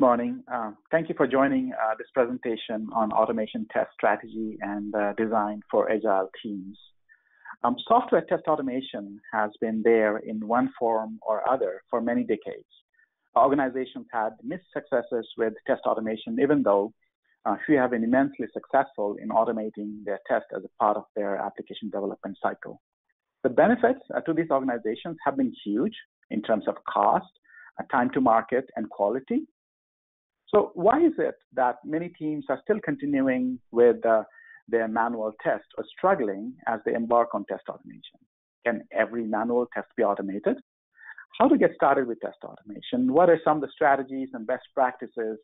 morning. Uh, thank you for joining uh, this presentation on automation test strategy and uh, design for agile teams. Um, software test automation has been there in one form or other for many decades. Organizations had missed successes with test automation, even though uh, few have been immensely successful in automating their test as a part of their application development cycle. The benefits uh, to these organizations have been huge in terms of cost, time to market, and quality. So why is it that many teams are still continuing with uh, their manual test or struggling as they embark on test automation? Can every manual test be automated? How to get started with test automation? What are some of the strategies and best practices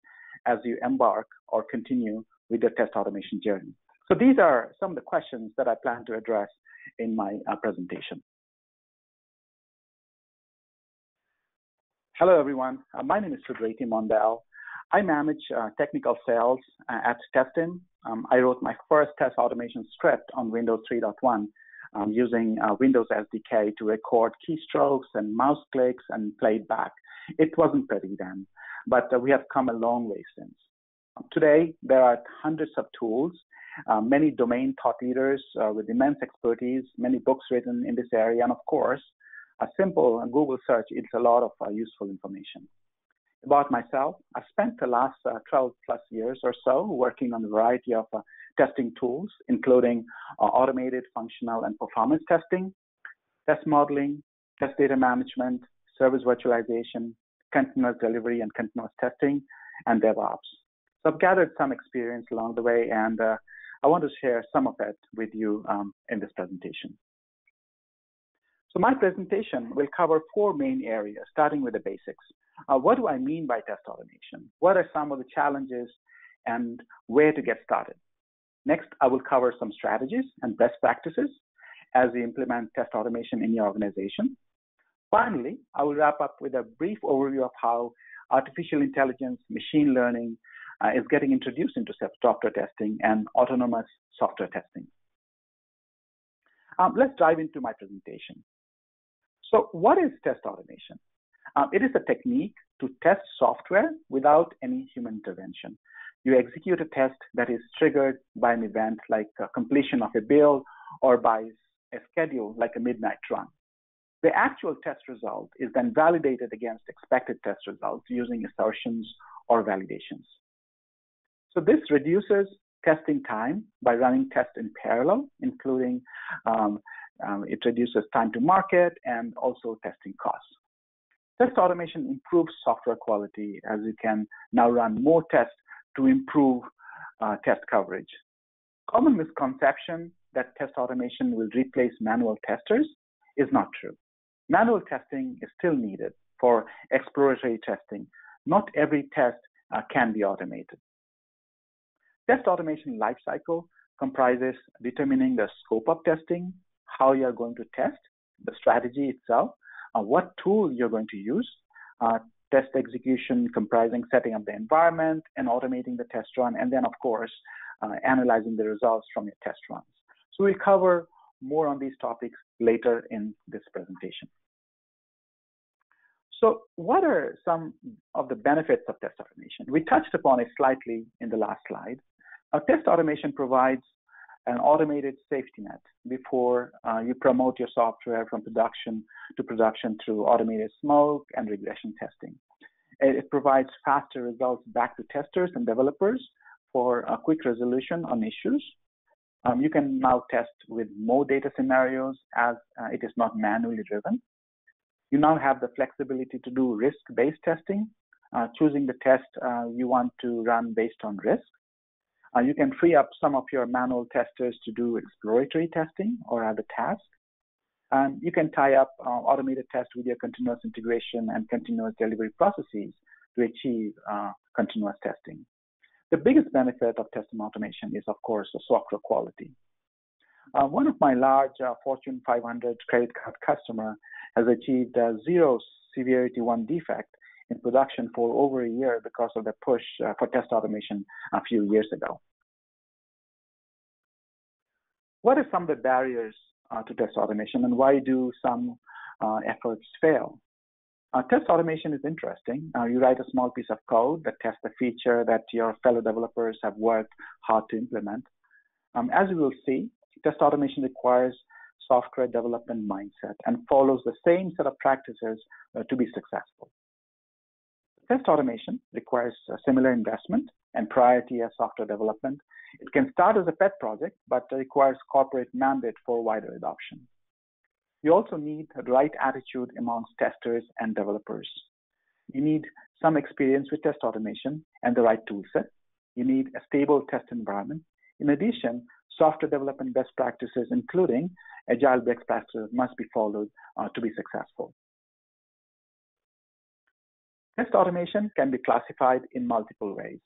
as you embark or continue with your test automation journey? So these are some of the questions that I plan to address in my uh, presentation. Hello, everyone. Uh, my name is Sudrati Mondal. I manage uh, technical sales uh, at Testim. Um, I wrote my first test automation script on Windows 3.1 um, using uh, Windows SDK to record keystrokes and mouse clicks and play it back. It wasn't pretty then, but uh, we have come a long way since. Today, there are hundreds of tools, uh, many domain thought leaders uh, with immense expertise, many books written in this area, and of course, a simple Google search is a lot of useful information about myself. I spent the last uh, 12 plus years or so working on a variety of uh, testing tools, including uh, automated functional and performance testing, test modeling, test data management, service virtualization, continuous delivery and continuous testing, and DevOps. So I've gathered some experience along the way, and uh, I want to share some of it with you um, in this presentation. So my presentation will cover four main areas, starting with the basics. Uh, what do I mean by test automation? What are some of the challenges and where to get started? Next, I will cover some strategies and best practices as you implement test automation in your organization. Finally, I will wrap up with a brief overview of how artificial intelligence, machine learning uh, is getting introduced into software testing and autonomous software testing. Um, let's dive into my presentation. So what is test automation? Um, it is a technique to test software without any human intervention. You execute a test that is triggered by an event like completion of a build or by a schedule like a midnight run. The actual test result is then validated against expected test results using assertions or validations. So this reduces testing time by running tests in parallel, including um, um, it reduces time to market and also testing costs. Test automation improves software quality as you can now run more tests to improve uh, test coverage. Common misconception that test automation will replace manual testers is not true. Manual testing is still needed for exploratory testing. Not every test uh, can be automated. Test automation lifecycle comprises determining the scope of testing, how you're going to test, the strategy itself, uh, what tool you're going to use, uh, test execution comprising setting up the environment and automating the test run, and then, of course, uh, analyzing the results from your test runs. So we'll cover more on these topics later in this presentation. So what are some of the benefits of test automation? We touched upon it slightly in the last slide. Now, test automation provides an automated safety net before uh, you promote your software from production to production through automated smoke and regression testing. It, it provides faster results back to testers and developers for a quick resolution on issues. Um, you can now test with more data scenarios as uh, it is not manually driven. You now have the flexibility to do risk-based testing, uh, choosing the test uh, you want to run based on risk. Uh, you can free up some of your manual testers to do exploratory testing or other tasks. And you can tie up uh, automated tests with your continuous integration and continuous delivery processes to achieve uh, continuous testing. The biggest benefit of testing automation is, of course, the software quality. Uh, one of my large uh, Fortune 500 credit card customer has achieved zero severity one defect in production for over a year because of the push uh, for test automation a few years ago. What are some of the barriers uh, to test automation and why do some uh, efforts fail? Uh, test automation is interesting. Uh, you write a small piece of code that tests the feature that your fellow developers have worked hard to implement. Um, as you will see, test automation requires software development mindset and follows the same set of practices uh, to be successful. Test automation requires a similar investment and priority as software development. It can start as a pet project, but requires corporate mandate for wider adoption. You also need the right attitude amongst testers and developers. You need some experience with test automation and the right toolset. You need a stable test environment. In addition, software development best practices, including agile best practices, must be followed uh, to be successful. Test automation can be classified in multiple ways.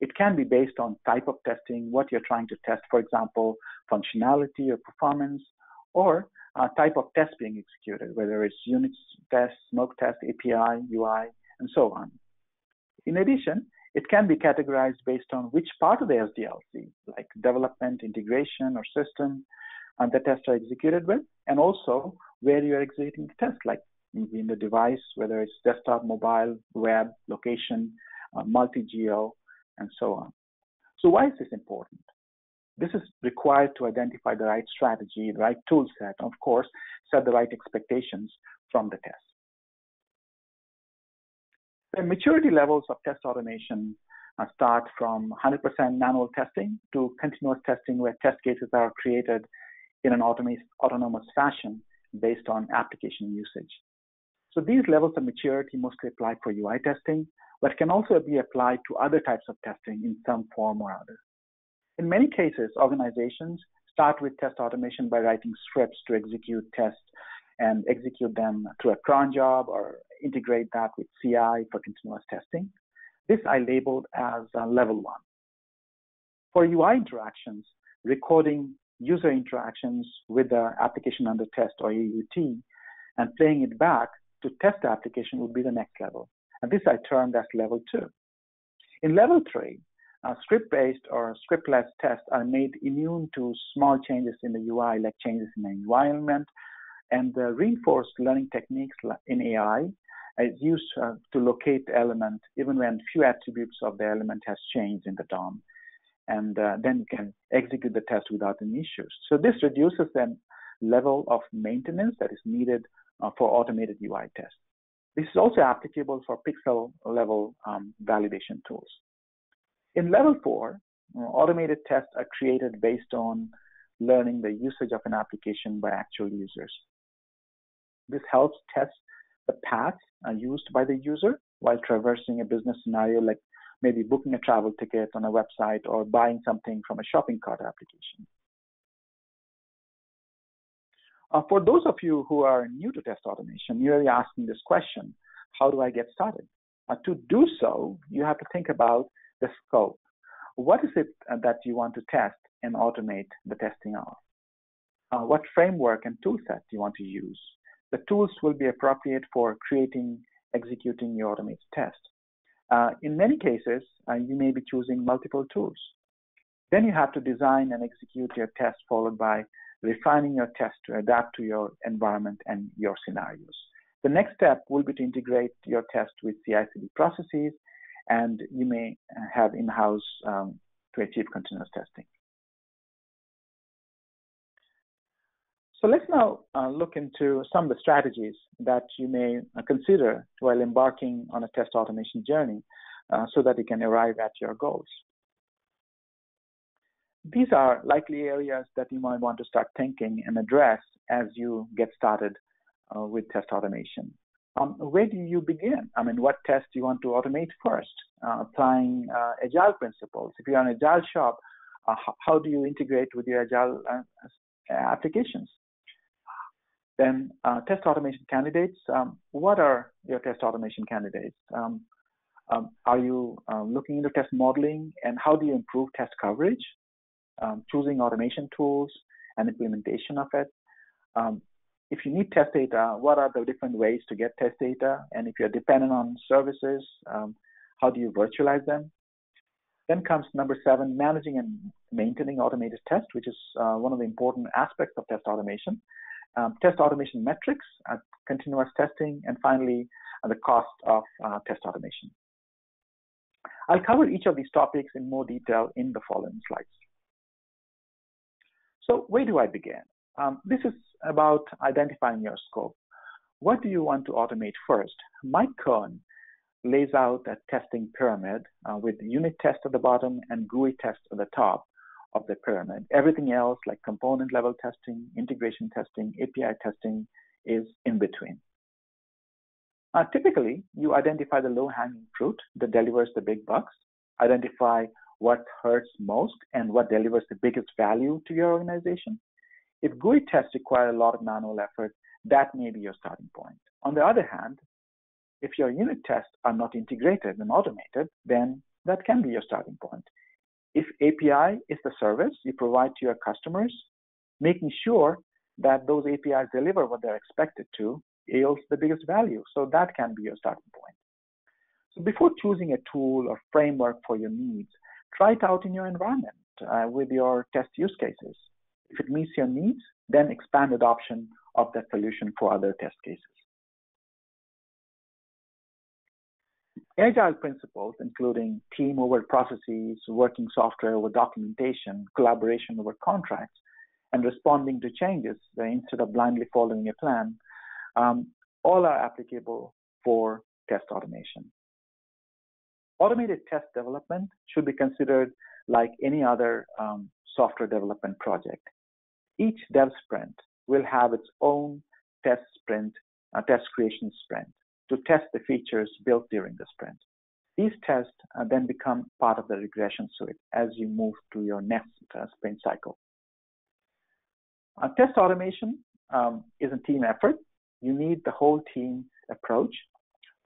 It can be based on type of testing, what you're trying to test, for example, functionality or performance, or uh, type of test being executed, whether it's unit test, smoke test, API, UI, and so on. In addition, it can be categorized based on which part of the SDLC, like development, integration, or system, and the tests are executed with, and also where you're executing the test, like in the device, whether it's desktop, mobile, web, location, uh, multi-geo, and so on. So why is this important? This is required to identify the right strategy, the right tool set, and of course, set the right expectations from the test. The maturity levels of test automation uh, start from 100% manual testing to continuous testing where test cases are created in an autonomous fashion based on application usage. So these levels of maturity mostly apply for UI testing, but can also be applied to other types of testing in some form or other. In many cases, organizations start with test automation by writing scripts to execute tests and execute them through a cron job or integrate that with CI for continuous testing. This I labeled as level one. For UI interactions, recording user interactions with the application under test or AUT and playing it back to test the application would be the next level. And this I termed as level two. In level three, uh, script-based or scriptless tests are made immune to small changes in the UI, like changes in the environment, and the reinforced learning techniques in AI is used uh, to locate the element even when few attributes of the element has changed in the DOM. And uh, then you can execute the test without any issues. So this reduces the level of maintenance that is needed uh, for automated UI tests. This is also applicable for pixel level um, validation tools. In level four, uh, automated tests are created based on learning the usage of an application by actual users. This helps test the path uh, used by the user while traversing a business scenario like maybe booking a travel ticket on a website or buying something from a shopping cart application. Uh, for those of you who are new to test automation, you're asking this question, how do I get started? Uh, to do so, you have to think about the scope. What is it uh, that you want to test and automate the testing of? Uh, what framework and tool set do you want to use? The tools will be appropriate for creating, executing your automated test. Uh, in many cases, uh, you may be choosing multiple tools. Then you have to design and execute your test followed by refining your test to adapt to your environment and your scenarios. The next step will be to integrate your test with CI/CD processes, and you may have in-house um, to achieve continuous testing. So let's now uh, look into some of the strategies that you may uh, consider while embarking on a test automation journey uh, so that you can arrive at your goals these are likely areas that you might want to start thinking and address as you get started uh, with test automation. Um, where do you begin? I mean, what test do you want to automate first? Uh, applying uh, agile principles. If you're an agile shop, uh, how do you integrate with your agile uh, applications? Then uh, test automation candidates. Um, what are your test automation candidates? Um, um are you looking into test modeling and how do you improve test coverage? Um, choosing automation tools and implementation of it. Um, if you need test data, what are the different ways to get test data? And if you're dependent on services, um, how do you virtualize them? Then comes number seven, managing and maintaining automated tests, which is uh, one of the important aspects of test automation. um, test automation metrics, uh, continuous testing, and finally, uh, the cost of uh, test automation. I'll cover each of these topics in more detail in the following slides. So where do I begin? Um, this is about identifying your scope. What do you want to automate first? Mike Cohn lays out a testing pyramid uh, with unit test at the bottom and GUI test at the top of the pyramid. Everything else, like component level testing, integration testing, API testing, is in between. Uh, typically, you identify the low hanging fruit that delivers the big bucks, identify what hurts most and what delivers the biggest value to your organization. If GUI tests require a lot of manual effort, that may be your starting point. On the other hand, if your unit tests are not integrated and automated, then that can be your starting point. If API is the service you provide to your customers, making sure that those APIs deliver what they're expected to yields the biggest value. So that can be your starting point. So before choosing a tool or framework for your needs, try it out in your environment uh, with your test use cases. If it meets your needs, then expand adoption of that solution for other test cases. Agile principles, including team over processes, working software over documentation, collaboration over contracts, and responding to changes uh, instead of blindly following a plan, um, all are applicable for test automation. Automated test development should be considered like any other um, software development project. Each dev sprint will have its own test sprint, uh, test creation sprint to test the features built during the sprint. These tests uh, then become part of the regression suite as you move to your next uh, sprint cycle. Uh, test automation um, is a team effort. You need the whole team approach.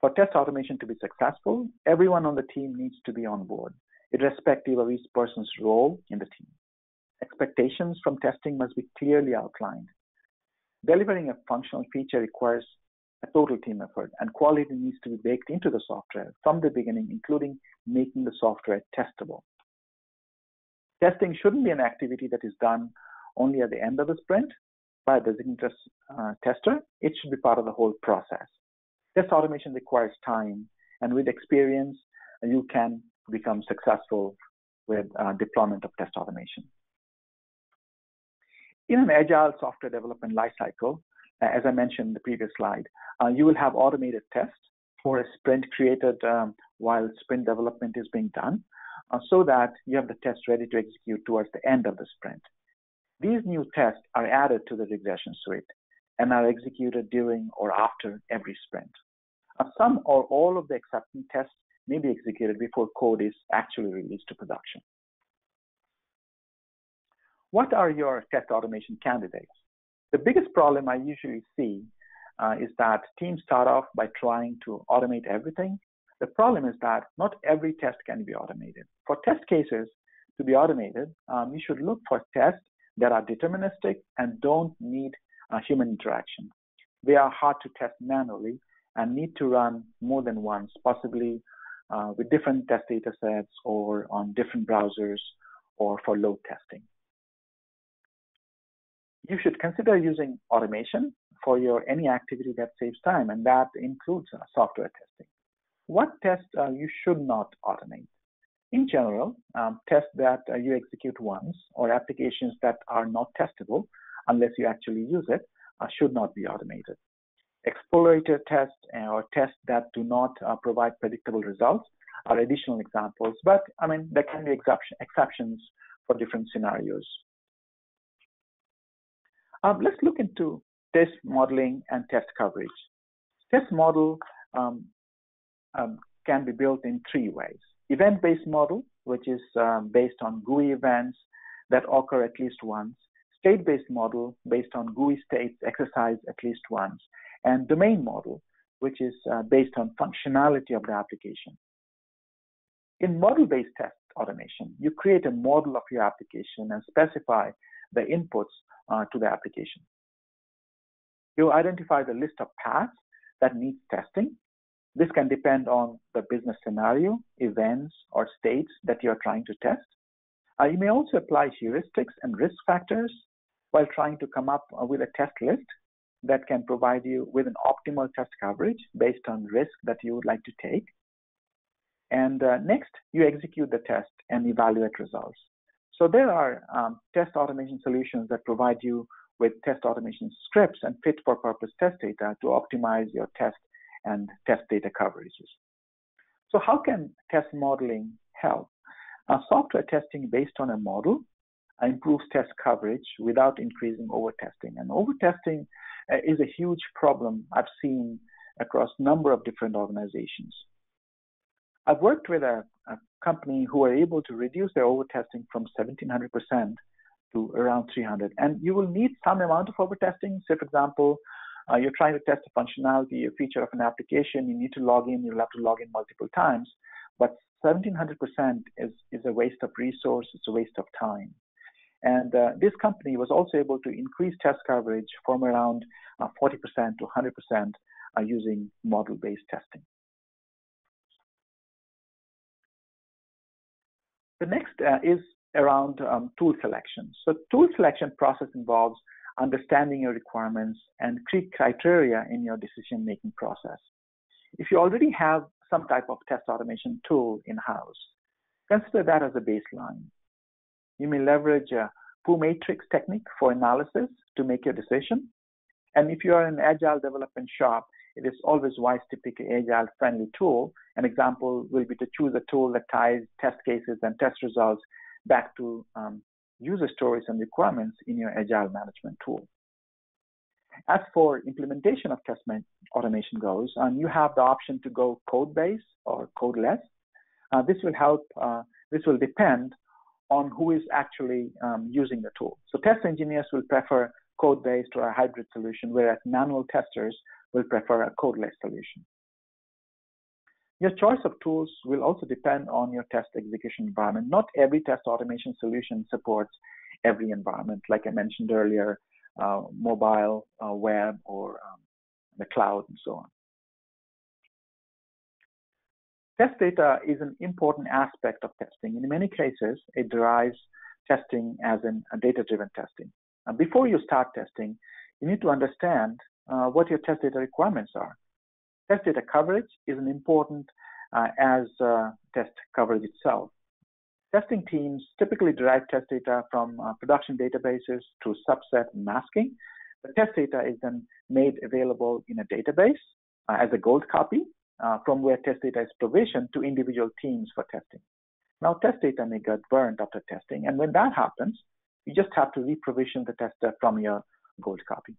For test automation to be successful, everyone on the team needs to be on board, irrespective of each person's role in the team. Expectations from testing must be clearly outlined. Delivering a functional feature requires a total team effort, and quality needs to be baked into the software from the beginning, including making the software testable. Testing shouldn't be an activity that is done only at the end of the sprint by a designated uh, tester. It should be part of the whole process. Test automation requires time, and with experience, you can become successful with uh, deployment of test automation. In an agile software development lifecycle, as I mentioned in the previous slide, uh, you will have automated tests for a sprint created um, while sprint development is being done uh, so that you have the test ready to execute towards the end of the sprint. These new tests are added to the regression suite and are executed during or after every sprint. Some or all of the acceptance tests may be executed before code is actually released to production. What are your test automation candidates? The biggest problem I usually see uh, is that teams start off by trying to automate everything. The problem is that not every test can be automated. For test cases to be automated, um, you should look for tests that are deterministic and don't need uh, human interaction. They are hard to test manually and need to run more than once, possibly uh, with different test data sets or on different browsers or for load testing you should consider using automation for your any activity that saves time, and that includes uh, software testing. What tests uh, you should not automate? In general, um, tests that uh, you execute once or applications that are not testable unless you actually use it uh, should not be automated. Exploratory tests uh, or tests that do not uh, provide predictable results are additional examples, but I mean, there can be exception, exceptions for different scenarios. Um, let's look into test modeling and test coverage. Test model um, um, can be built in three ways. Event-based model, which is um, based on GUI events that occur at least once. State-based model based on GUI states exercised at least once. And domain model, which is uh, based on functionality of the application. In model-based test automation, you create a model of your application and specify the inputs uh, to the application. You identify the list of paths that needs testing. This can depend on the business scenario, events, or states that you're trying to test. Uh, you may also apply heuristics and risk factors while trying to come up with a test list that can provide you with an optimal test coverage based on risk that you would like to take. And uh, next, you execute the test and evaluate results. So there are um, test automation solutions that provide you with test automation scripts and fit for purpose test data to optimize your test and test data coverages. So how can test modeling help? Uh, software testing based on a model improves test coverage without increasing over-testing. And over-testing uh, is a huge problem I've seen across a number of different organizations. I've worked with a, a company who are able to reduce their over-testing from 1700% to around 300. And you will need some amount of over-testing. Say, for example, uh, you're trying to test a functionality, a feature of an application, you need to log in, you'll have to log in multiple times. But 1700% is, is a waste of resource, it's a waste of time. And uh, this company was also able to increase test coverage from around uh, 40% to 100% uh, using model-based testing. The next uh, is around um, tool selection. So tool selection process involves understanding your requirements and key criteria in your decision-making process. If you already have some type of test automation tool in-house, consider that as a baseline. You may leverage a Pugh matrix technique for analysis to make your decision. And if you are an agile development shop, it is always wise to pick an agile friendly tool. An example will be to choose a tool that ties test cases and test results back to um, user stories and requirements in your agile management tool. As for implementation of test automation goes, um, you have the option to go code based or codeless. Uh, this will help, uh, this will depend on who is actually um, using the tool. So test engineers will prefer code-based or a hybrid solution, whereas manual testers will prefer a codeless solution. Your choice of tools will also depend on your test execution environment. Not every test automation solution supports every environment, like I mentioned earlier, uh, mobile, uh, web, or um, the cloud, and so on. Test data is an important aspect of testing. In many cases, it derives testing as in data-driven testing. And before you start testing, you need to understand uh, what your test data requirements are. Test data coverage is an important uh, as uh, test coverage itself. Testing teams typically derive test data from uh, production databases through subset masking. The test data is then made available in a database uh, as a gold copy uh, from where test data is provisioned to individual teams for testing. Now, test data may get burned after testing, and when that happens, you just have to reprovision the test data from your gold copy.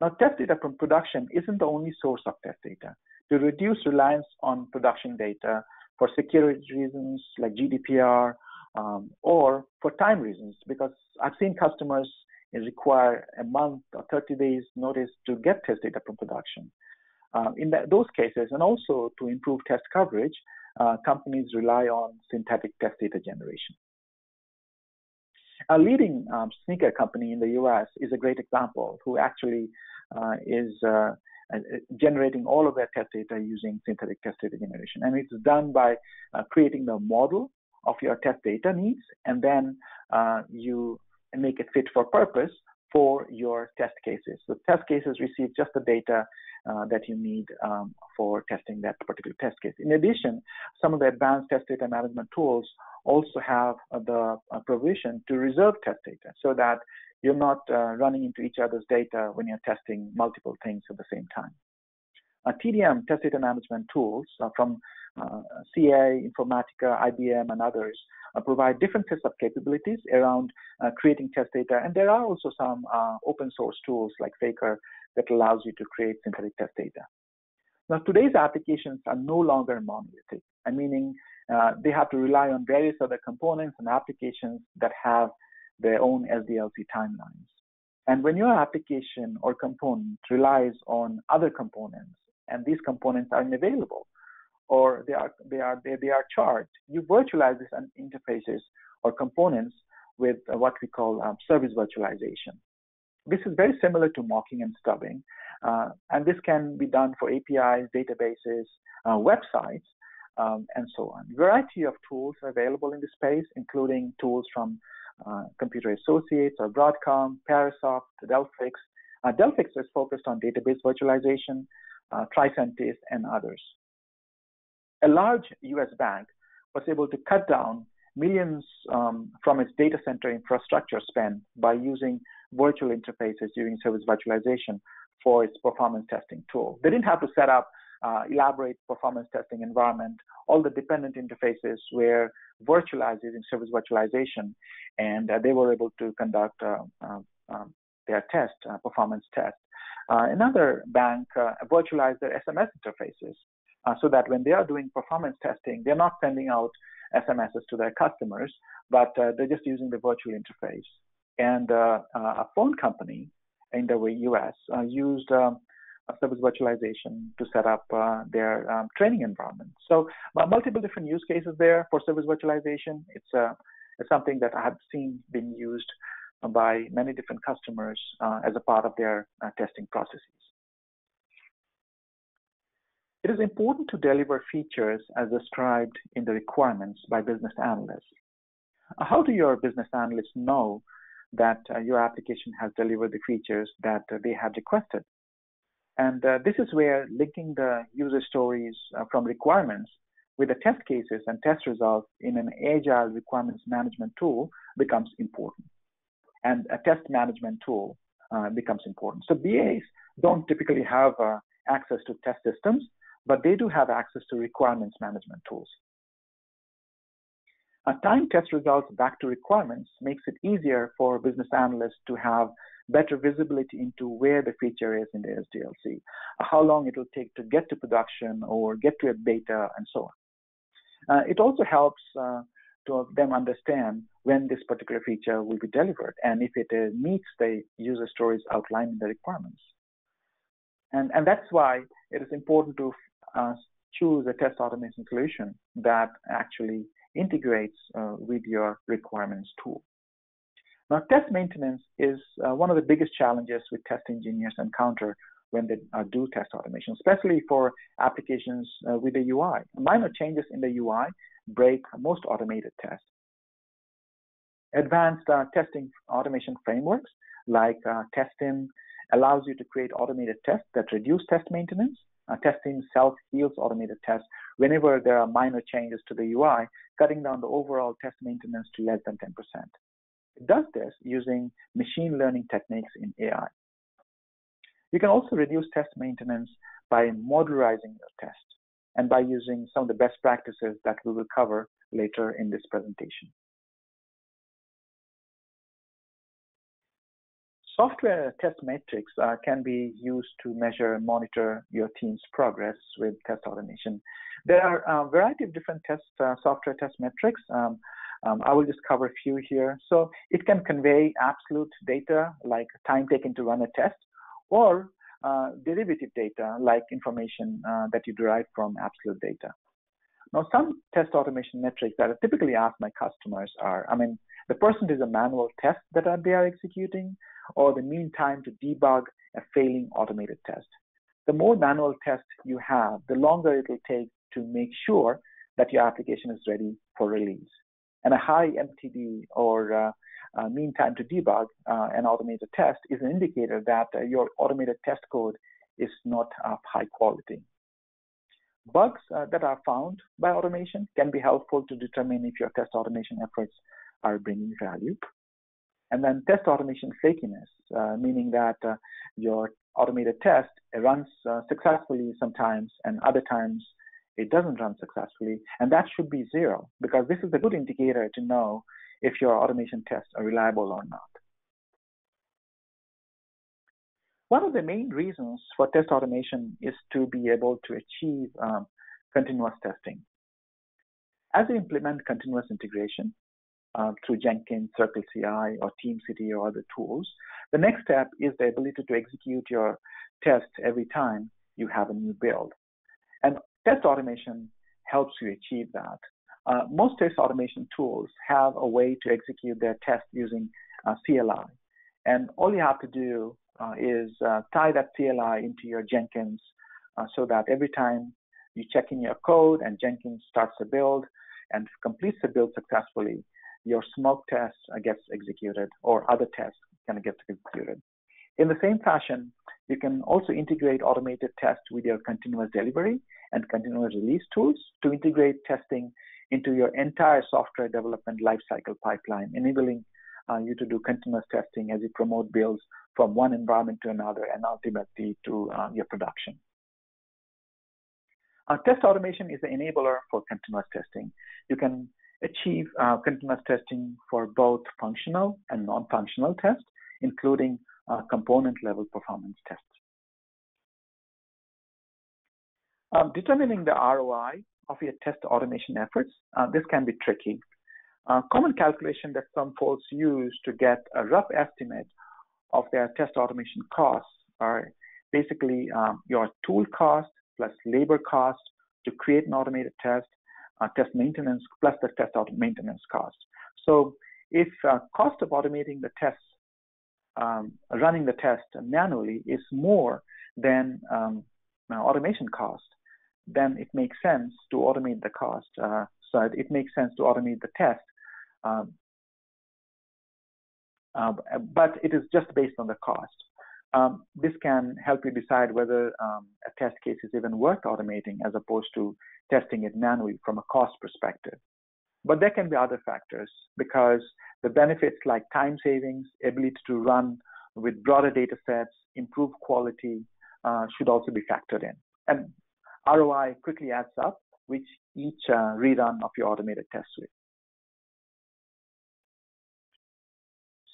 Now, test data from production isn't the only source of test data. To reduce reliance on production data for security reasons like GDPR um, or for time reasons, because I've seen customers require a month or 30 days notice to get test data from production. Uh, in that, those cases, and also to improve test coverage, uh, companies rely on synthetic test data generation. A leading um, sneaker company in the US is a great example who actually uh, is uh, uh, generating all of their test data using synthetic test data generation. And it's done by uh, creating the model of your test data needs, and then you make it fit for purpose for your test cases. So test cases receive just the data uh, that you need um, for testing that particular test case. In addition, some of the advanced test data management tools also have uh, the uh, provision to reserve test data so that you're not uh, running into each other's data when you're testing multiple things at the same time. Uh, TDM, test data management tools uh, from CA, Informatica, IBM, and others provide different sets of capabilities around creating test data. And there are also some open source tools like Faker that allows you to create synthetic test data. Now, today's applications are no longer monolithic, meaning uh, they have to rely on various other components and applications that have their own SDLC timelines. And when your application or component relies on other components, and these components are unavailable, or they are they are they, they are charged, you virtualize these interfaces or components with uh, what we call um, service virtualization. This is very similar to mocking and stubbing, uh, and this can be done for APIs, databases, uh, websites, um, and so on. Variety of tools are available in the space, including tools from uh, Computer Associates or Broadcom, Parasoft, Delphix, Uh, Delphix is focused on database virtualization, uh, Tricentis, and others. A large US bank was able to cut down millions um, from its data center infrastructure spend by using virtual interfaces during service virtualization for its performance testing tool. They didn't have to set up uh, elaborate performance testing environment. All the dependent interfaces were virtualized using service virtualization, and uh, they were able to conduct uh, uh um, their test, uh, performance test. Uh, another bank virtualized their SMS interfaces so that when they are doing performance testing, they're not sending out SMSs to their customers, but they're just using the virtual interface. And a phone company in the US used um, service virtualization to set up uh, their um, training environment. So uh, multiple different use cases there for service virtualization. It's, uh, it's something that I have seen being used by many different customers uh, as a part of their uh, testing processes. It is important to deliver features as described in the requirements by business analysts. How do your business analysts know that uh, your application has delivered the features that they have requested? And uh, this is where linking the user stories uh, from requirements with the test cases and test results in an agile requirements management tool becomes important. And a test management tool uh, becomes important. So BAs don't typically have uh, access to test systems, but they do have access to requirements management tools. A time test results back to requirements makes it easier for business analysts to have better visibility into where the feature is in the SDLC, how long it will take to get to production or get to a beta, and so on. Uh, it also helps uh, to them understand when this particular feature will be delivered and if it uh, meets the user stories outlined in the requirements. And, and that's why it is important to uh, choose a test automation solution that actually integrates uh, with your requirements tool. Now, test maintenance is uh, one of the biggest challenges with test engineers encounter when they uh, do test automation, especially for applications uh, with the UI. Minor changes in the UI break most automated tests. Advanced uh, testing automation frameworks like uh, allows you to create automated tests that reduce test maintenance. Uh, Testim self-heals automated tests whenever there are minor changes to the UI, cutting down the overall test maintenance to less than 10%. It does this using machine learning techniques in AI. You can also reduce test maintenance by modularizing your test and by using some of the best practices that we will cover later in this presentation. Software test metrics uh, can be used to measure and monitor your team's progress with test automation. There are a variety of different test uh, software test metrics. Um, um, I will just cover a few here. So it can convey absolute data like time taken to run a test or uh, derivative data like information uh, that you derive from absolute data. Now, some test automation metrics that I typically ask my customers are, I mean, the percentage of manual tests that they are executing, or the mean time to debug a failing automated test. The more manual tests you have, the longer it will take to make sure that your application is ready for release. And a high MTD or uh, uh, mean time to debug uh, an automated test is an indicator that uh, your automated test code is not of high quality. Bugs uh, that are found by automation can be helpful to determine if your test automation efforts are bringing value. And then test automation flakiness, meaning that your automated test runs successfully sometimes and other times it doesn't run successfully, and that should be zero because this is a good indicator to know if your automation tests are reliable or not. One of the main reasons for test automation is to be able to achieve um, continuous testing. As you implement continuous integration uh, through Jenkins, CircleCI, or TeamCity or other tools, the next step is the ability to execute your test every time you have a new build. And Test automation helps you achieve that. Uh, most test automation tools have a way to execute their test using uh, CLI. And all you have to do uh, is uh, tie that CLI into your Jenkins uh, so that every time you check in your code and Jenkins starts a build and completes the build successfully, your smoke test uh, gets executed or other tests can get executed. In the same fashion, you can also integrate automated tests with your continuous delivery and continuous release tools to integrate testing into your entire software development lifecycle pipeline, enabling uh, you to do continuous testing as you promote builds from one environment to another and ultimately to uh, your production. Uh, test automation is the enabler for continuous testing. You can achieve uh, continuous testing for both functional and non-functional tests, including uh, component level performance tests. Um, determining the ROI of your test automation efforts, uh, this can be tricky. Uh, common calculation that some folks use to get a rough estimate of their test automation costs are basically um, your tool cost plus labor cost to create an automated test, uh, test maintenance plus the test maintenance cost. So if uh, cost of automating the tests um, running the test manually is more than um, automation cost, then it makes sense to automate the cost. Uh, so it makes sense to automate the test. Um, uh, but it is just based on the cost. Um, this can help you decide whether um, a test case is even worth automating as opposed to testing it manually from a cost perspective. But there can be other factors because the benefits like time savings, ability to run with broader data sets, improve quality uh, should also be factored in. And ROI quickly adds up with each uh, rerun of your automated test suite.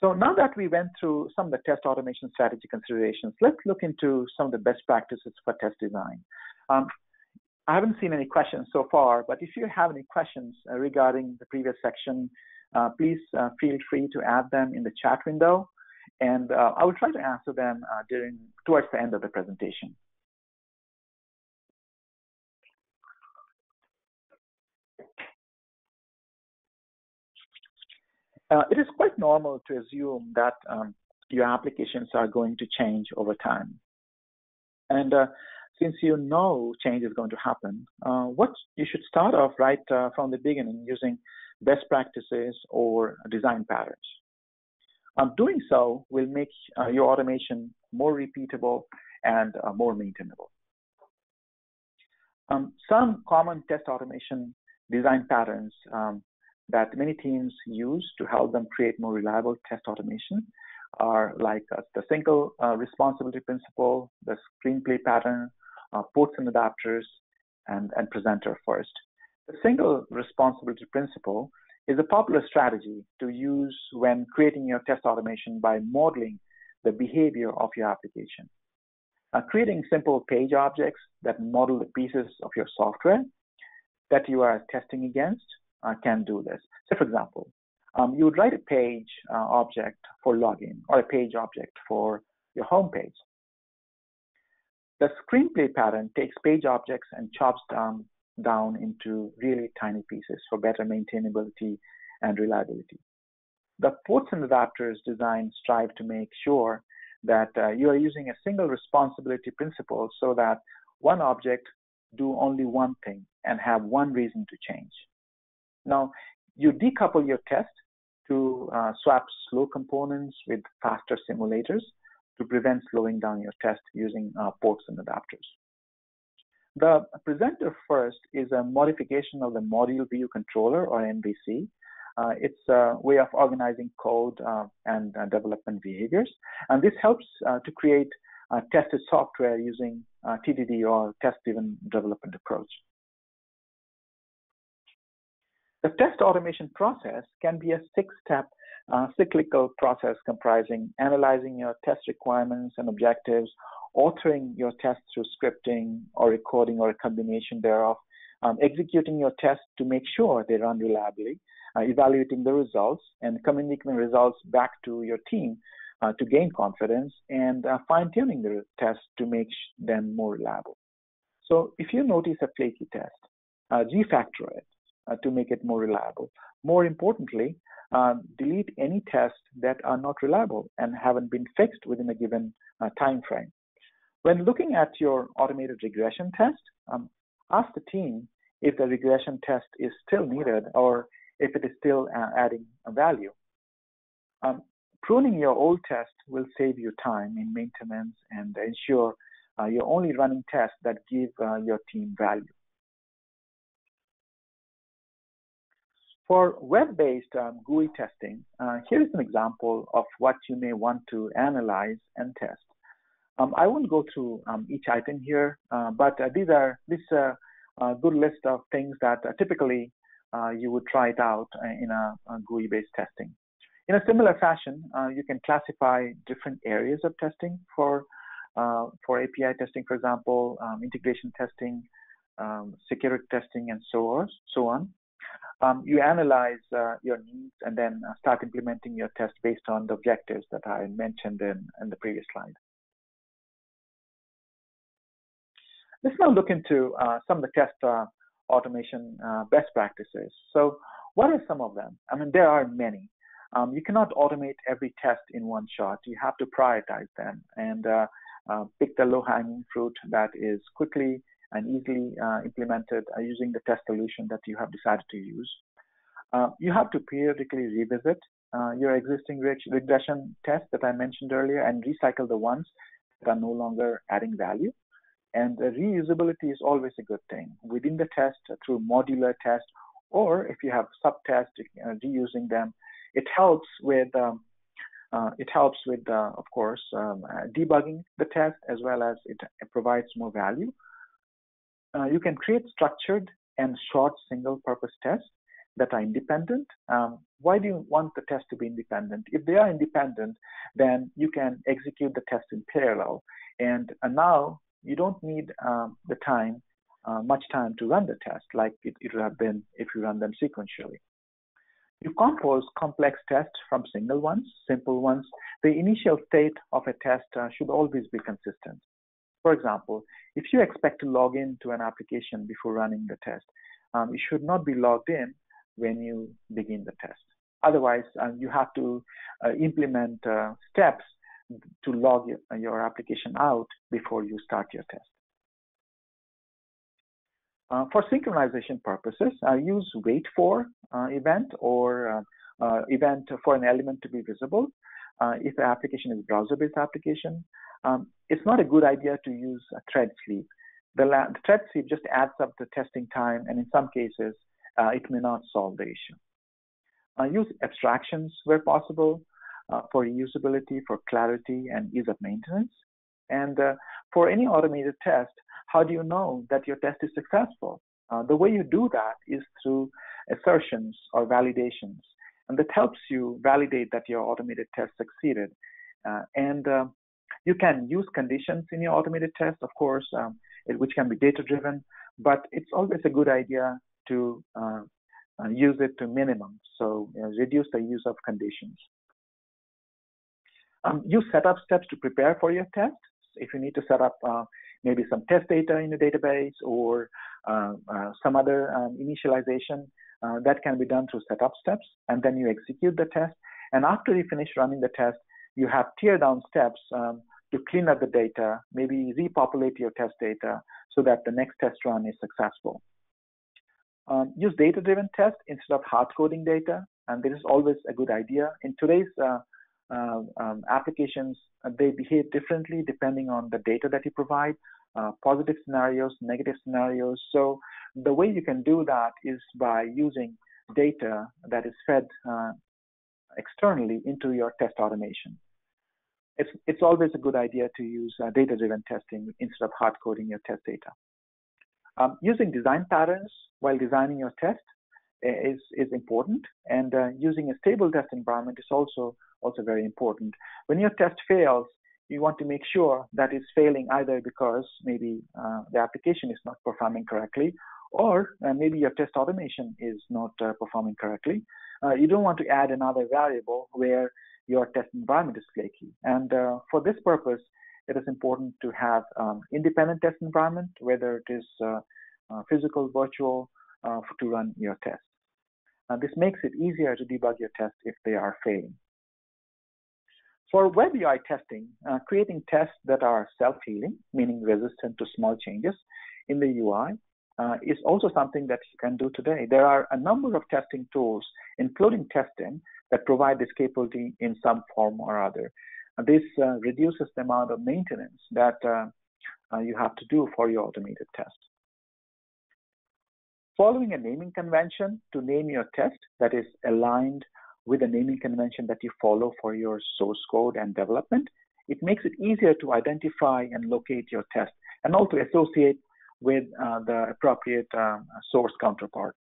So now that we went through some of the test automation strategy considerations, let's look into some of the best practices for test design. Um, I haven't seen any questions so far, but if you have any questions uh, regarding the previous section, uh, please uh, feel free to add them in the chat window, and uh, I will try to answer them uh, during towards the end of the presentation. Uh, it is quite normal to assume that um, your applications are going to change over time. And uh, since you know change is going to happen, uh, what you should start off right uh, from the beginning using best practices or design patterns. Um, doing so will make uh, your automation more repeatable and uh, more maintainable. Um, some common test automation design patterns um, that many teams use to help them create more reliable test automation are like uh, the single uh, responsibility principle, the screenplay pattern, uh, ports and adapters, and, and presenter first. The single responsibility principle is a popular strategy to use when creating your test automation by modeling the behavior of your application. Uh, creating simple page objects that model the pieces of your software that you are testing against uh, can do this. So, for example, um, you would write a page uh, object for login or a page object for your home page. The screenplay pattern takes page objects and chops them down into really tiny pieces for better maintainability and reliability. The ports and adapters design strive to make sure that uh, you are using a single responsibility principle so that one object do only one thing and have one reason to change. Now, you decouple your test to uh, swap slow components with faster simulators to prevent slowing down your test using uh, ports and adapters. The presenter first is a modification of the model view controller or MVC. Uh, it's a way of organizing code uh, and uh, development behaviors. And this helps uh, to create tested software using TDD or test-driven development approach. The test automation process can be a six-step uh, cyclical process comprising analyzing your test requirements and objectives, authoring your test through scripting or recording or a combination thereof, um, executing your tests to make sure they run reliably, uh, evaluating the results, and communicating the results back to your team uh, to gain confidence, and uh, fine-tuning the tests to make them more reliable. So if you notice a flaky test, uh, refactor it uh, to make it more reliable. More importantly, uh, delete any tests that are not reliable and haven't been fixed within a given uh, time frame. When looking at your automated regression test, um, ask the team if the regression test is still needed or if it is still uh, adding value. Um, pruning your old test will save you time in maintenance and ensure uh, you're only running tests that give uh, your team value. For web-based um, GUI testing, uh, here is an example of what you may want to analyze and test. Um, I won't go through um, each item here, uh, but uh, these are this is a, good list of things that uh, typically uh, you would try it out uh, in a, a GUI-based testing. In a similar fashion, you can classify different areas of testing for for API testing, for example, um, integration testing, um, security testing, and so on. So on. Um, you analyze uh, your needs and then uh, start implementing your test based on the objectives that I mentioned in, in the previous slide. Let's now look into uh, some of the test uh, automation uh, best practices. So what are some of them? I mean, there are many. Um, you cannot automate every test in one shot. You have to prioritize them and uh, pick the low-hanging fruit that is quickly and easily uh, implemented uh, using the test solution that you have decided to use. Uh, you have to periodically revisit uh, your existing regression tests that I mentioned earlier and recycle the ones that are no longer adding value. And reusability is always a good thing within the test through modular tests, or if you have subtests, uh, reusing them. It helps with um, uh, it helps with, uh, of course, um, debugging the test as well as it provides more value uh, you can create structured and short single purpose tests that are independent. Um, why do you want the test to be independent? If they are independent, then you can execute the test in parallel. And uh, now you don't need um, the time, uh, much time to run the test like it, it would have been if you run them sequentially. You compose complex tests from single ones, simple ones. The initial state of a test uh, should always be consistent. For example, if you expect to log in to an application before running the test, um, you should not be logged in when you begin the test. Otherwise, uh, you have to uh, implement uh, steps to log your, your, application out before you start your test. Uh, for synchronization purposes, uh, use wait for uh, event or event for an element to be visible. if the application is browser-based application, um, it's not a good idea to use a thread sleep. The, la- the, thread sleep just adds up the testing time, and in some cases, uh, it may not solve the issue. Uh, use abstractions where possible uh, for usability, for clarity, and ease of maintenance. And uh, for any automated test, how do you know that your test is successful? Uh, the way you do that is through assertions or validations. And that helps you validate that your automated test succeeded. Uh, and you can use conditions in your automated test, of course, um, it, which can be data driven, but it's always a good idea to uh, uh, use it to minimum. So you know, reduce the use of conditions. Um, use setup steps to prepare for your test. If you need to set up uh, maybe some test data in the database or uh, uh, some other um, initialization, that can be done through setup steps. And then you execute the test. And after you finish running the test, you have tear down steps um, to clean up the data, maybe repopulate your test data so that the next test run is successful. Um, use data-driven tests instead of hard coding data, and this is always a good idea. In today's uh, uh, um, applications, uh, they behave differently depending on the data that you provide, uh, positive scenarios, negative scenarios. So the way you can do that is by using data that is fed uh, externally into your test automation it's, it's always a good idea to use uh, data-driven testing instead of hard coding your test data. Um, using design patterns while designing your test is, is important, and uh, using a stable test environment is also, also very important. When your test fails, you want to make sure that it's failing either because maybe uh, the application is not performing correctly, or uh, maybe your test automation is not uh, performing correctly. Uh, you don't want to add another variable where your test environment is flaky. And uh, for this purpose, it is important to have um, independent test environment, whether it is uh, uh, physical, virtual, uh, to run your test. this makes it easier to debug your tests if they are failing. For web UI testing, uh, creating tests that are self-healing, meaning resistant to small changes in the UI, uh, is also something that you can do today. There are a number of testing tools, including Testim, that provide this capability in some form or other. And This uh, reduces the amount of maintenance that uh, uh, you have to do for your automated test. Following a naming convention to name your test that is aligned with the naming convention that you follow for your source code and development, it makes it easier to identify and locate your test and also associate with uh, the appropriate um, source counterpart.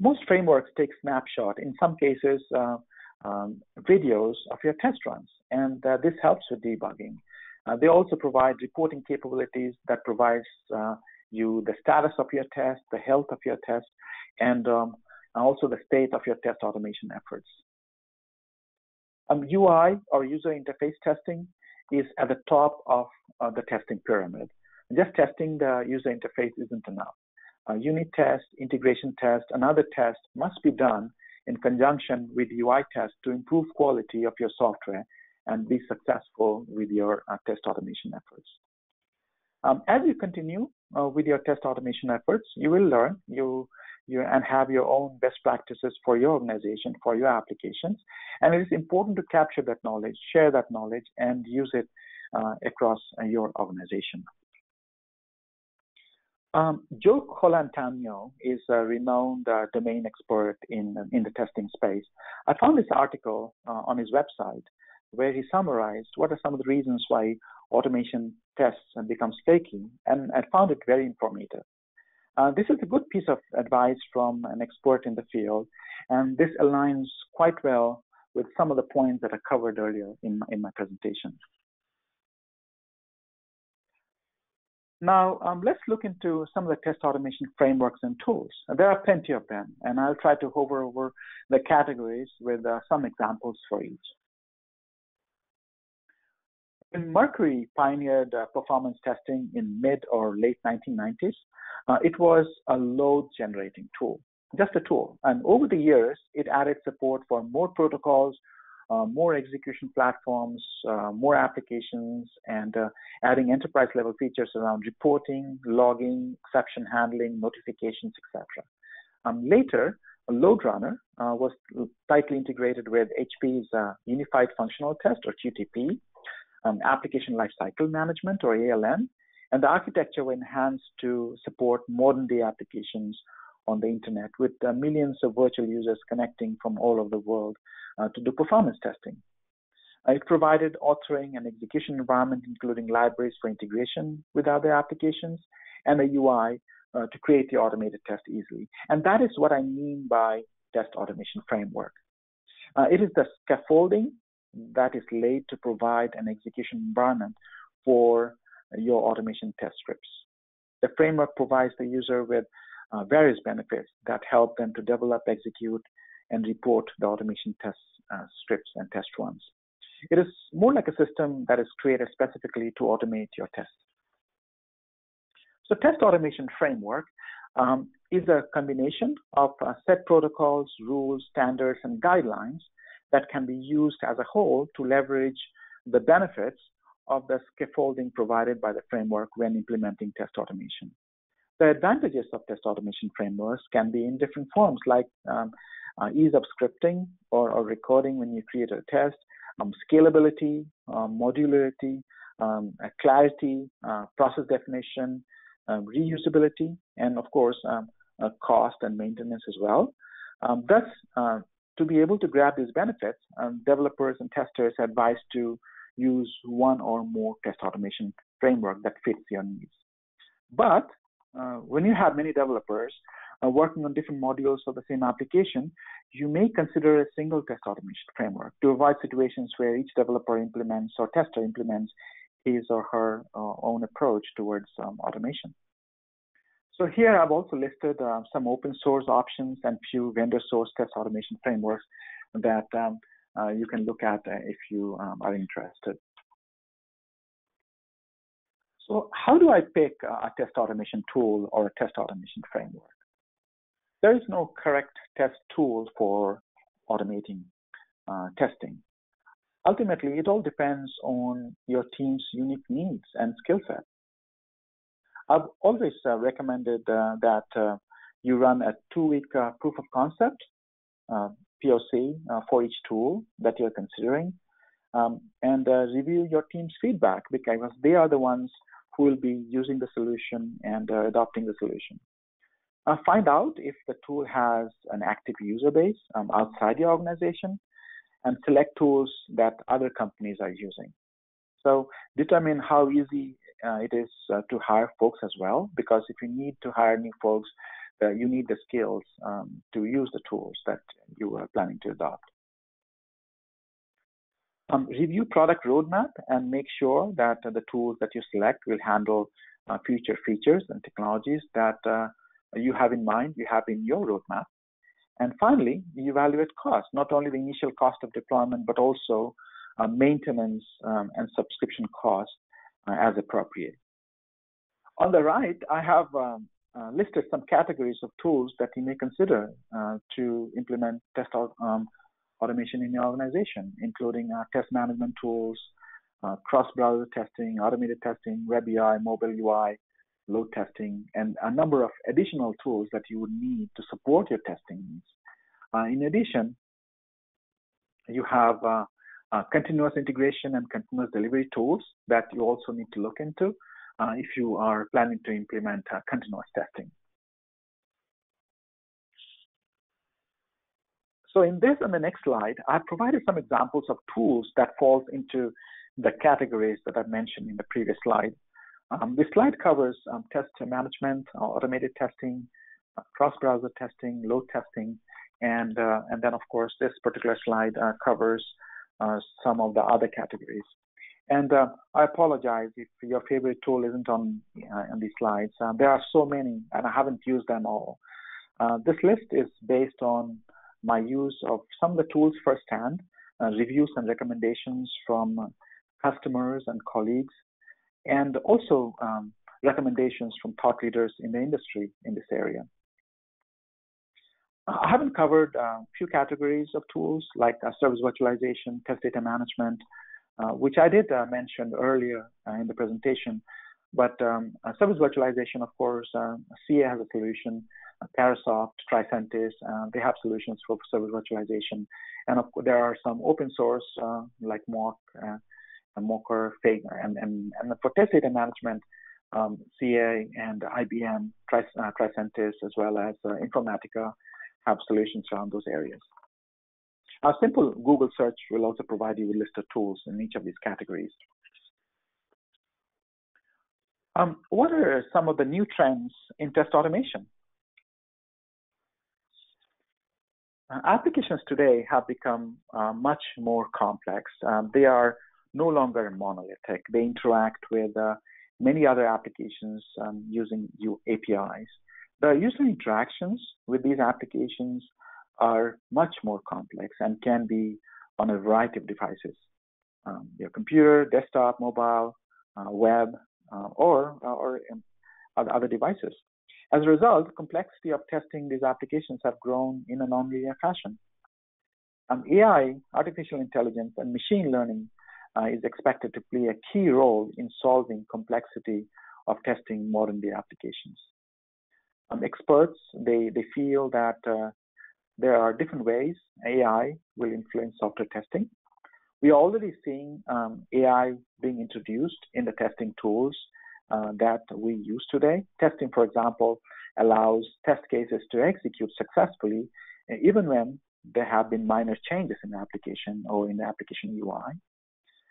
Most frameworks take snapshot, in some cases, uh, um, videos of your test runs, and uh, this helps with debugging. Uh, they also provide reporting capabilities that provides uh, you the status of your test, the health of your test, and um, also the state of your test automation efforts. Um, UI or user interface testing is at the top of uh, the testing pyramid. Just testing the user interface isn't enough. Uh, unit test, integration test, and other tests must be done in conjunction with UI tests to improve quality of your software and be successful with your uh, test automation efforts. Um, as you continue uh, with your test automation efforts, you will learn you, you and have your own best practices for your organization, for your applications. And it is important to capture that knowledge, share that knowledge, and use it uh, across uh, your organization. Um, Joe Colantonio is a renowned uh, domain expert in, in the testing space. I found this article uh, on his website where he summarized what are some of the reasons why automation tests become flaky, and I found it very informative. Uh, this is a good piece of advice from an expert in the field, and this aligns quite well with some of the points that I covered earlier in in my presentation. Now, um, let's look into some of the test automation frameworks and tools. There are plenty of them, and I'll try to hover over the categories with uh, some examples for each. When Mercury pioneered uh, performance testing in mid or late 1990s, uh, it was a load generating tool, just a tool. And over the years, it added support for more protocols, uh, more execution platforms, uh, more applications, and uh, adding enterprise level features around reporting, logging, exception handling, notifications, etc. Um, later, LoadRunner uh, was tightly integrated with HP's uh, Unified Functional Test or QTP, um, Application Lifecycle Management or ALM, and the architecture was enhanced to support modern day applications on the internet with uh, millions of virtual users connecting from all over the world uh, to do performance testing. Uh, it provided authoring and execution environment, including libraries for integration with other applications, and a UI uh, to create the automated test easily. And that is what I mean by test automation framework. Uh, it is the scaffolding that is laid to provide an execution environment for your automation test scripts. The framework provides the user with uh, various benefits that help them to develop, execute, and report the automation test uh, scripts and test runs. It is more like a system that is created specifically to automate your tests. So test automation framework um, is a combination of uh, set protocols, rules, standards, and guidelines that can be used as a whole to leverage the benefits of the scaffolding provided by the framework when implementing test automation. The advantages of test automation frameworks can be in different forms, like um, uh, ease of scripting or, or, recording when you create a test, um, scalability, um, modularity, um, clarity, uh, process definition, um, reusability, and of course, um, uh, cost and maintenance as well. thus, uh, to be able to grab these benefits, developers and testers are advised to use one or more test automation framework that fits your needs. But uh, when you have many developers uh, working on different modules of the same application, you may consider a single test automation framework to avoid situations where each developer implements or tester implements his or her uh, own approach towards um, automation. So here I've also listed uh, some open source options and few vendor source test automation frameworks that um, uh, you can look at uh, if you um, are interested. So how do I pick a test automation tool or a test automation framework? There is no correct test tool for automating uh, testing. Ultimately, it all depends on your team's unique needs and skill set. I've always uh, recommended uh, that uh, you run a two-week uh, proof of concept POC uh, for each tool that you're considering, um, and review your team's feedback because they are the ones who will be using the solution and uh, adopting the solution. Uh, find out if the tool has an active user base um, outside your organization and select tools that other companies are using. So determine how easy uh, it is uh, to hire folks as well, because if you need to hire new folks, uh, you need the skills um, to use the tools that you are planning to adopt. Um, review product roadmap and make sure that uh, the tools that you select will handle uh, future features and technologies that uh, you have in mind, you have in your roadmap. And finally, you evaluate cost, not only the initial cost of deployment, but also uh, maintenance um, and subscription costs uh, as appropriate. On the right, I have um, uh, listed some categories of tools that you may consider to implement test um, automation in your organization, including uh, test management tools, uh, cross-browser testing, automated testing, web UI, mobile UI, load testing, and a number of additional tools that you would need to support your testing needs. Uh, in addition, you have uh, uh, continuous integration and continuous delivery tools that you also need to look into uh, if you are planning to implement continuous testing. So in this and the next slide, I've provided some examples of tools that falls into the categories that I mentioned in the previous slide. Um, this slide covers um, test management, uh, automated testing, uh, cross-browser testing, load testing, and uh, and then of course this particular slide uh, covers uh, some of the other categories. And uh, I apologize if your favorite tool isn't on on these slides. there are so many, and I haven't used them all. this list is based on my use of some of the tools firsthand, reviews and recommendations from customers and colleagues, and also um, recommendations from thought leaders in the industry in this area. I haven't covered a uh, few categories of tools like uh, service virtualization, test data management, uh, which I did uh, mention earlier uh, in the presentation. But um, uh, service virtualization, of course, CA has a solution. Parasoft, Tricentis, they have solutions for service virtualization. And of course, there are some open source like Mock Mocker, Fager. And, and, and for test data management, um, CA and IBM, Tri, uh, Tricentis, as well as uh, Informatica have solutions around those areas. A simple Google search will also provide you with a list of tools in each of these categories. Um, what are some of the new trends in test automation? Uh, applications today have become uh, much more complex. Um, they are no longer monolithic. They interact with uh, many other applications um, using APIs. The user interactions with these applications are much more complex and can be on a variety of devices. Um, your computer, desktop, mobile, uh, web, uh, or, or other devices. As a result, the complexity of testing these applications have grown in a nonlinear fashion. Um, AI, artificial intelligence, and machine learning uh, is expected to play a key role in solving complexity of testing modern day applications. Um, experts they they feel that uh, there are different ways AI will influence software testing. We are already seeing um, AI being introduced in the testing tools that we use today. Testim, for example, allows test cases to execute successfully even when there have been minor changes in the application or in the application UI.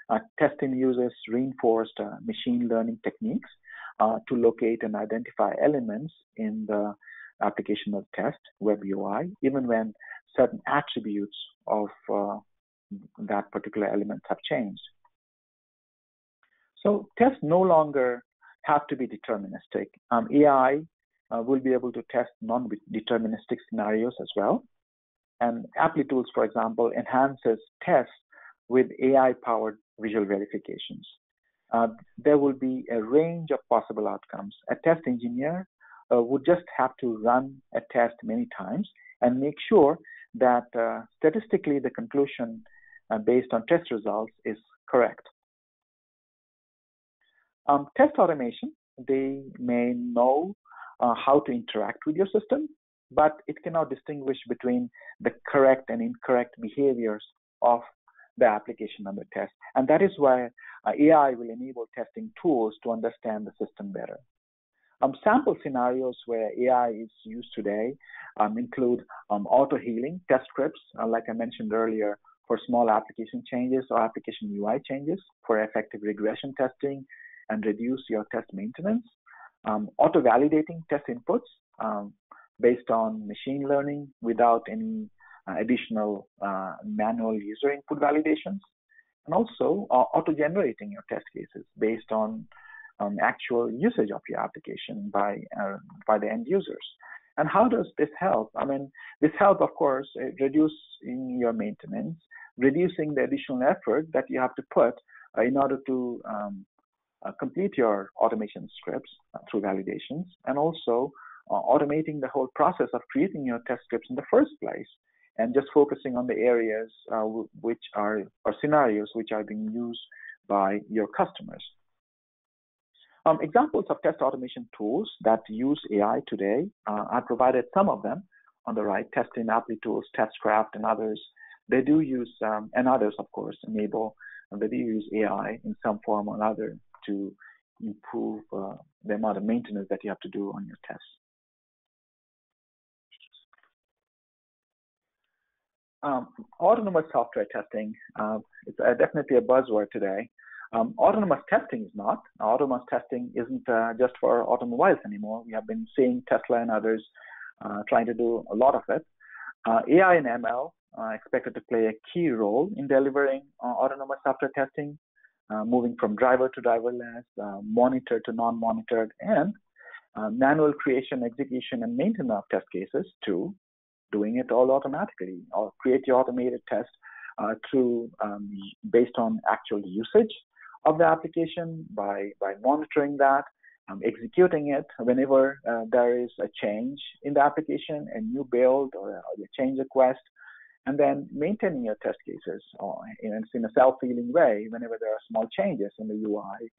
Uh, Testim uses reinforced uh, machine learning techniques uh, to locate and identify elements in the application of test, web UI, even when certain attributes of uh, that particular element have changed. So tests no longer have to be deterministic. Um, AI uh, will be able to test non-deterministic scenarios as well. And Applitools, for example, enhances tests with AI-powered visual verifications. Uh, there will be a range of possible outcomes. A test engineer uh, would just have to run a test many times and make sure that uh, statistically the conclusion uh, based on test results is correct. Um, test automation, they may know uh, how to interact with your system, but it cannot distinguish between the correct and incorrect behaviors of the application under test. And that is why uh, AI will enable testing tools to understand the system better. Um, sample scenarios where AI is used today um, include um, auto healing test scripts, uh, like I mentioned earlier, for small application changes or application UI changes for effective regression testing and reduce your test maintenance. Um, auto validating test inputs um, based on machine learning without any uh, additional uh, manual user input validations. And also uh, auto generating your test cases based on um, actual usage of your application by uh, by the end users. And how does this help? I mean, this help, of course, reducing your maintenance, reducing the additional effort that you have to put uh, in order to um, uh, complete your automation scripts uh, through validations, and also uh, automating the whole process of creating your test scripts in the first place, and just focusing on the areas uh, which are or scenarios which are being used by your customers. Um, examples of test automation tools that use AI today, uh, I provided some of them on the right, Testim Apply Tools, Testcraft, and others. They do use, um, and others, of course, enable, they do use AI in some form or another to improve uh, the amount of maintenance that you have to do on your tests. Um, autonomous software testing uh, is uh, definitely a buzzword today. Um, autonomous testing is not. Autonomous testing isn't uh, just for automobiles anymore. We have been seeing Tesla and others uh, trying to do a lot of it. Uh, AI and ML are expected to play a key role in delivering uh, autonomous software testing, uh, moving from driver to driverless, uh, monitored to non-monitored, and manual creation, execution, and maintenance of test cases to doing it all automatically. Or create your automated test uh, through um, based on actual usage of the application by, by monitoring that, um, executing it whenever uh, there is a change in the application, a new build or a change request, and then maintaining your test cases in, in a self-healing way whenever there are small changes in the UI,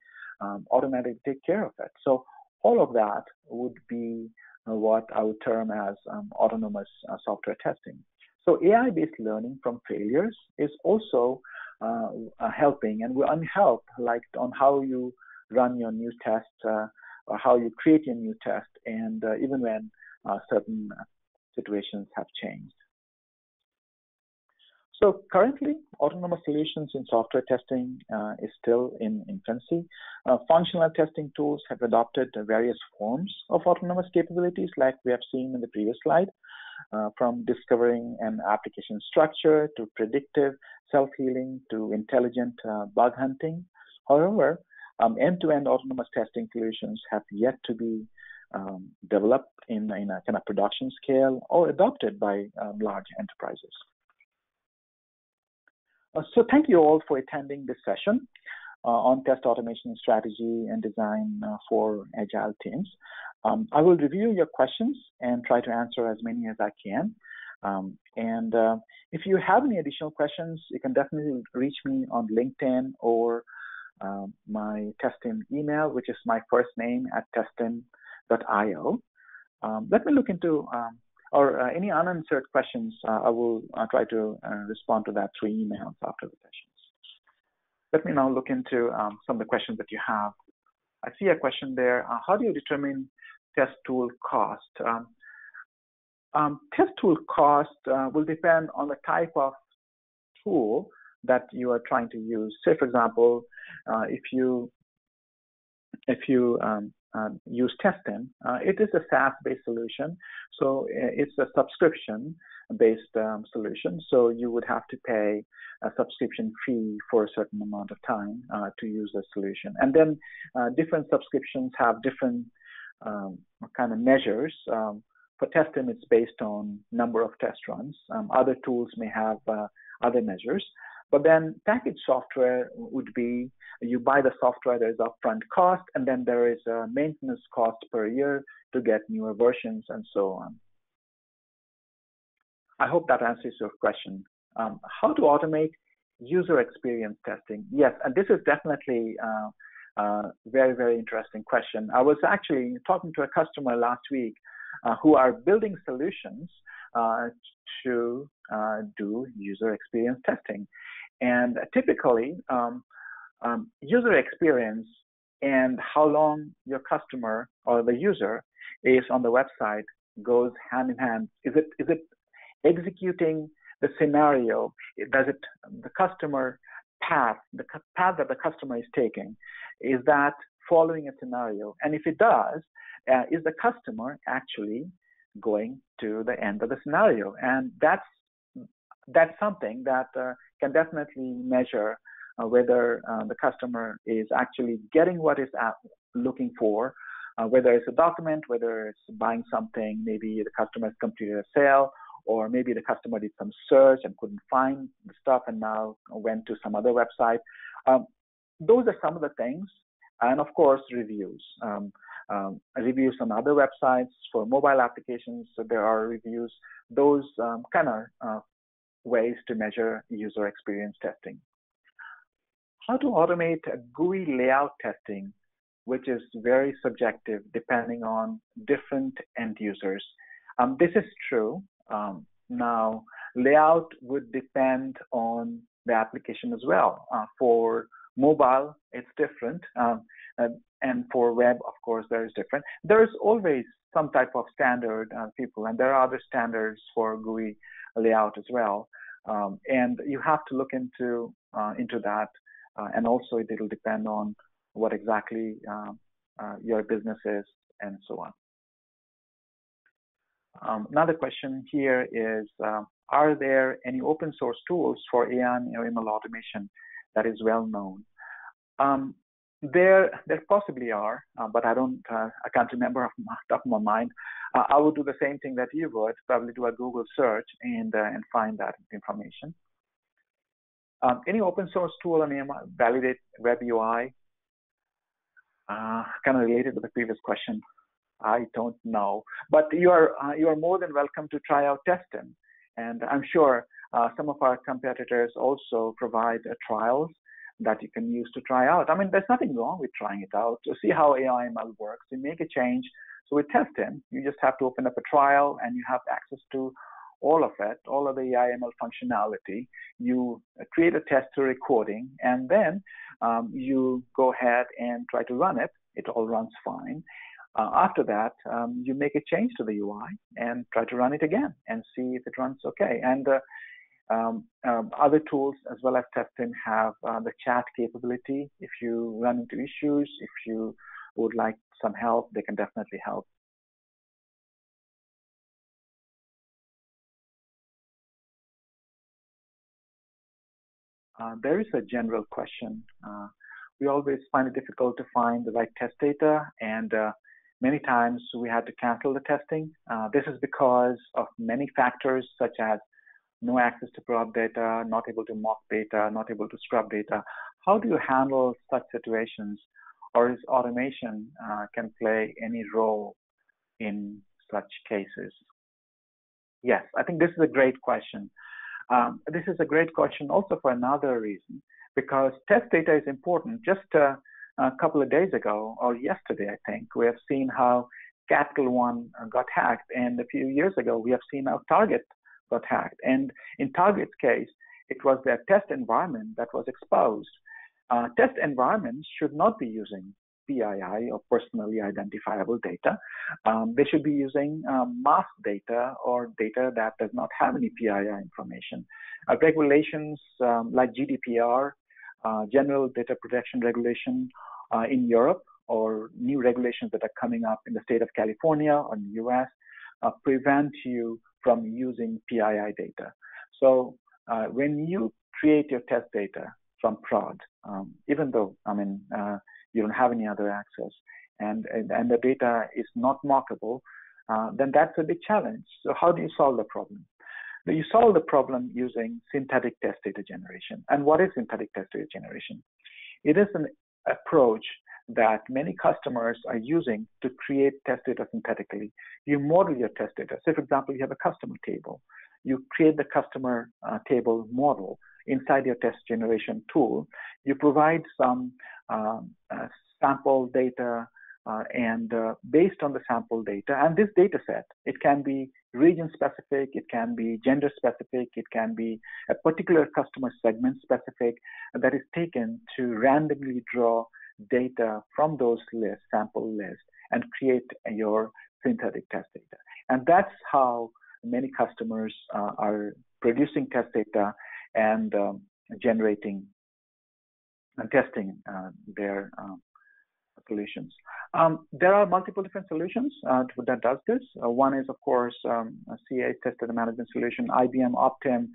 um, automatically take care of it. So all of that would be uh, what I would term as um, autonomous uh, software testing. So AI-based learning from failures is also uh, uh, helping and will help like on how you run your new test uh, or how you create your new test and even when certain situations have changed. So currently, autonomous solutions in software testing uh, is still in infancy. Uh, functional testing tools have adopted various forms of autonomous capabilities, like we have seen in the previous slide uh, from discovering an application structure to predictive self-healing to intelligent uh, bug hunting. However, um, end-to-end autonomous testing solutions have yet to be um, developed in, in, a kind of production scale or adopted by um, large enterprises. So thank you all for attending this session uh, on test automation strategy and design uh, for agile teams. Um, I will review your questions and try to answer as many as I can. Um, and uh, if you have any additional questions, you can definitely reach me on LinkedIn or uh, my Testim email, which is my first name at testim.io. Um, let me look into, um, or uh, any unanswered questions, uh, I will uh, try to respond to that through emails after the sessions. Let me now look into um, some of the questions that you have. I see a question there. how do you determine test tool cost. Um, um, test tool cost uh, will depend on the type of tool that you are trying to use. Say, for example, uh, if you if you um, uh, use Testim, uh, it is a SaaS-based solution, so uh, it's a subscription-based um, solution. So you would have to pay a subscription fee for a certain amount of time uh, to use the solution, and then different subscriptions have different um, kind of measures. Um, for Testim, it's based on number of test runs. Um, other tools may have uh, other measures. But then packaged software would be you buy the software, there's upfront cost, and then there is a maintenance cost per year to get newer versions and so on. I hope that answers your question. Um, how to automate user experience testing? Yes, and this is definitely uh, uh, very, very interesting question. I was actually talking to a customer last week uh, who are building solutions uh, to uh, do user experience testing. And typically, um, um, user experience and how long your customer or the user is on the website goes hand in hand. Is it is it executing the scenario? Does it the customer path, the path that the customer is taking, is that following a scenario? And if it does, uh, is the customer actually going to the end of the scenario? And that's that's something that uh, can definitely measure uh, whether uh, the customer is actually getting what is looking for, uh, whether it's a document, whether it's buying something, maybe the customer has completed a sale, or maybe the customer did some search and couldn't find the stuff and now went to some other website. Um, those are some of the things, and of course, reviews. Um, um, reviews on other websites for mobile applications. So there are reviews. Those um, kind of uh, ways to measure user experience testing. How to automate GUI layout testing, which is very subjective depending on different end users. Um, this is true. Um, now, layout would depend on the application as well. Uh, for mobile, it's different. Um, and for web, of course, there is different. There is always some type of standard uh, people, and there are other standards for GUI layout as well. Um, and you have to look into uh, into that, uh, and also it will depend on what exactly uh, uh, your business is and so on. Um, another question here is, uh, are there any open source tools for AI and ML automation that is well known? Um, there, there possibly are, uh, but I don't, uh, I can't remember off the top of my mind. Uh, I would do the same thing that you would, probably do a Google search and uh, and find that information. Um, any open source tool, mean, validate web UI, uh, kind of related to the previous question. I don't know, but you are uh, you are more than welcome to try out Testim, and I'm sure some of our competitors also provide trials that you can use to try out. I mean, there's nothing wrong with trying it out to see how AIML works. You make a change. So with Testim, you just have to open up a trial and you have access to all of it, all of the AIML functionality. You create a tester recording and then um, you go ahead and try to run it. It all runs fine. Uh, after that, um, you make a change to the UI and try to run it again and see if it runs okay. And uh, um, um, other tools as well as Testim have uh, the chat capability. If you run into issues, if you would like some help, they can definitely help. Uh, there is a general question. Uh, we always find it difficult to find the right test data, and uh, many times we had to cancel the testing. Uh, this is because of many factors such as no access to prod data, not able to mock data, not able to scrub data. How do you handle such situations? Or is automation uh, can play any role in such cases? Yes, I think this is a great question. Um, this is a great question also for another reason, because test data is important. Just uh, a couple of days ago, or yesterday, I think, we have seen how Capital One got hacked, and a few years ago, we have seen how Target got hacked. And in Target's case, it was their test environment that was exposed. Uh, test environments should not be using PII or personally identifiable data. Um, they should be using um, mask data or data that does not have any PII information. Uh, regulations um, like GDPR, uh, General Data Protection Regulation uh, in Europe, or new regulations that are coming up in the state of California or in the US uh, prevent you from using PII data. So uh, when you create your test data from prod, um, even though I mean uh, you don't have any other access, and and, and the data is not mockable, uh, then that's a big challenge. So how do you solve the problem? You solve the problem using synthetic test data generation. And what is synthetic test data generation? It is an approach that many customers are using to create test data synthetically. You model your test data. Say, for example, you have a customer table. You create the customer uh, table model inside your test generation tool. You provide some um, uh, sample data Uh, and uh, based on the sample data and this data set, it can be region specific, it can be gender specific, it can be a particular customer segment specific that is taken to randomly draw data from those lists, sample lists, and create your synthetic test data. And that's how many customers uh, are producing test data and um, generating and testing uh, their um, solutions. Um, there are multiple different solutions uh, that does this. Uh, one is, of course, um, CA Test Data Management Solution, IBM Optim,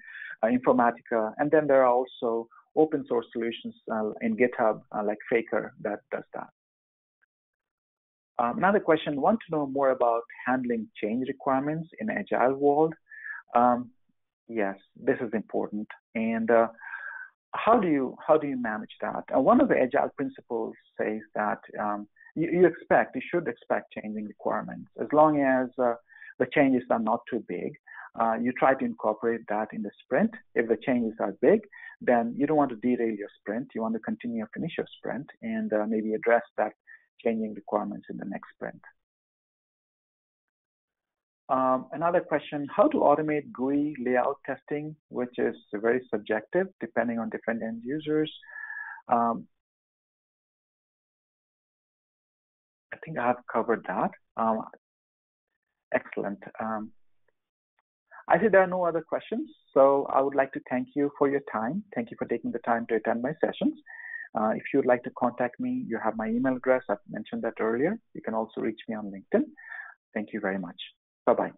uh, Informatica, and then there are also open source solutions uh, in GitHub uh, like Faker that does that. Um, another question, want to know more about handling change requirements in agile world? Um, yes, this is important. And uh, how do you how do you manage that? One of the agile principles says that um, you, you, expect you should expect changing requirements as long as uh, the changes are not too big. Uh, you try to incorporate that in the sprint. If the changes are big, then you don't want to derail your sprint. You want to continue to finish your sprint and uh, maybe address that changing requirements in the next sprint. Um, another question, how to automate GUI layout testing, which is very subjective depending on different end users. Um, I think I have covered that. Um, excellent. Um, I see there are no other questions, so I would like to thank you for your time. Thank you for taking the time to attend my sessions. Uh, if you'd like to contact me, you have my email address. I've mentioned that earlier. You can also reach me on LinkedIn. Thank you very much. Bye bye.